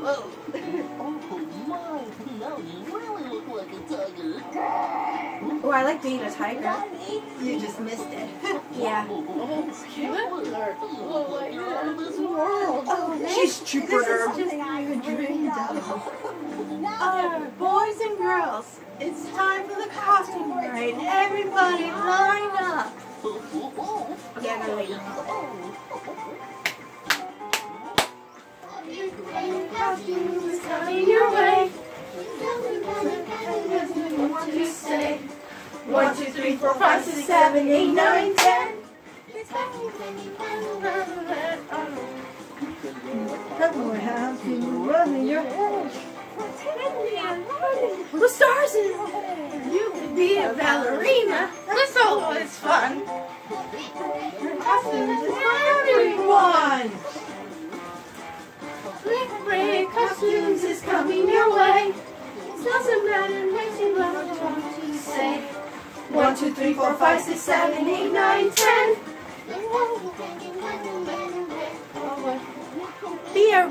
Whoa. Oh my, now you really look like a tiger. Oh, I like being a tiger. You just missed it. Yeah. You're out of this world. Oh, She's Jupiter. This is just even dreamed of. Uh, boys and girls, it's time for the costume parade. Everybody line up. Yeah, no, later. Is coming your way. You say? One, two, three, four, five, six, seven, eight, nine, ten. Your stars in. You can be a ballerina. That's always fun. 1, 2, 3, 4, 5, 6, 7, 8, 9, 10. Be a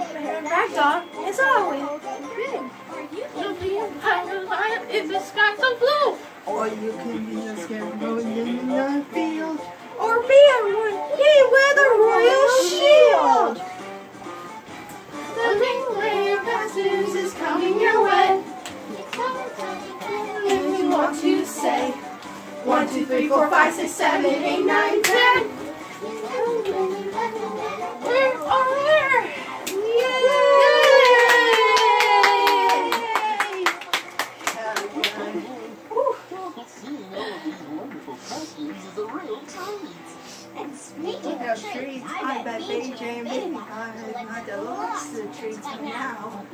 ragdoll is always good. You can be a pirate lion if the skies so blue. Or you can be a scarecrow in the field. Two, three, four, five, six, seven, eight, nine, ten. We're on air. Speaking of treats, I bet treats now.